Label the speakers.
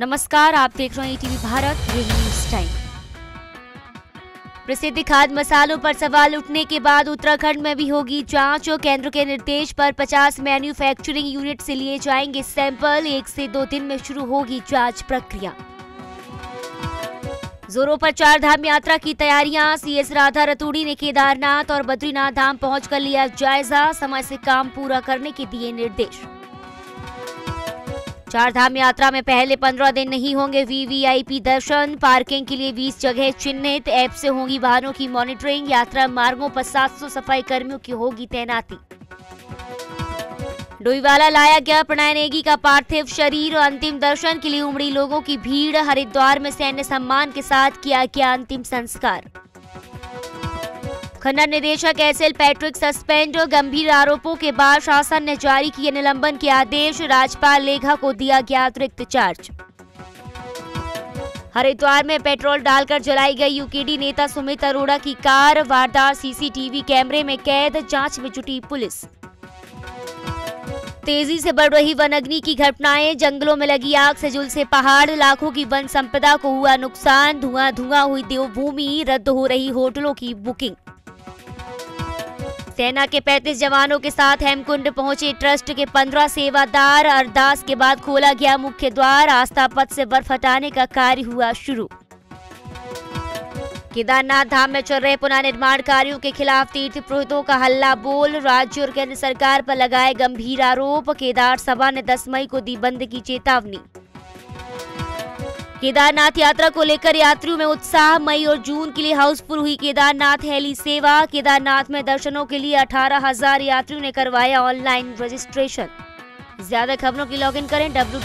Speaker 1: नमस्कार, आप देख रहे हैं टीवी भारत न्यूज़ टाइम प्रसिद्ध खाद्य मसालों पर सवाल उठने के बाद उत्तराखंड में भी होगी जाँच और केंद्र के निर्देश पर 50 मैन्युफैक्चरिंग यूनिट से लिए जाएँगे सैंपल एक से दो दिन में शुरू होगी जाँच प्रक्रिया। जोरों पर चार धाम यात्रा की तैयारियाँ। सीएस राधा रतूड़ी ने केदारनाथ और बद्रीनाथ धाम पहुंचकर लिया जायजा। समय से काम पूरा करने के दिए निर्देश। चार धाम यात्रा में पहले पंद्रह दिन नहीं होंगे वीवीआईपी दर्शन। पार्किंग के लिए बीस जगह चिन्हित। ऐप से होगी वाहनों की मॉनिटरिंग। यात्रा मार्गों पर 700 सफ़ाई कर्मियों की होगी तैनाती। डोईवाला लाया गया प्रणय नेगी का पार्थिव शरीर। और अंतिम दर्शन के लिए उमड़ी लोगों की भीड़। हरिद्वार में सैन्य सम्मान के साथ किया गया अंतिम संस्कार। खन्ना निदेशक एस एल पैट्रिक सस्पेंड गंभीर आरोपों के बाद शासन ने जारी किए निलंबन के आदेश। राज्यपाल लेखा को दिया गया अतिरिक्त चार्ज। हरिद्वार में पेट्रोल डालकर जलाई गई यूकेडी नेता सुमित अरोड़ा की कार। वारदात, सीसीटीवी कैमरे में कैद, जाँच में जुटी पुलिस। तेज़ी से बढ़ रही वन अग्नि की घटनाएँ। जंगलों में लगी आग से झुलसे पहाड़। लाखों की वन संपदा को हुआ नुकसान। धुआँ धुआँ हुई देवभूमि। रद्द हो रही होटलों की बुकिंग। सेना के 35 जवानों के साथ हेमकुंड पहुँचे ट्रस्ट के 15 सेवादार। अरदास के बाद खोला गया मुख्य द्वार। आस्था पथ से बर्फ़ हटाने का कार्य हुआ शुरू। केदारनाथ धाम में चल रहे पुनर्निर्माण कार्यों के खिलाफ तीर्थ पुरोहितों का हल्ला बोल। राज्य और केंद्र सरकार पर लगाए गंभीर आरोप। केदार सभा ने 10 मई को दी बंद की चेतावनी। केदारनाथ यात्रा को लेकर यात्रियों में उत्साह, मई और जून के लिए हाउसफुल हुई केदारनाथ हेली सेवा। केदारनाथ में दर्शनों के लिए अठारह हज़ार यात्रियों ने करवाया ऑनलाइन रजिस्ट्रेशन। ज़्यादा खबरों की लॉगिन करें डब्ल्यू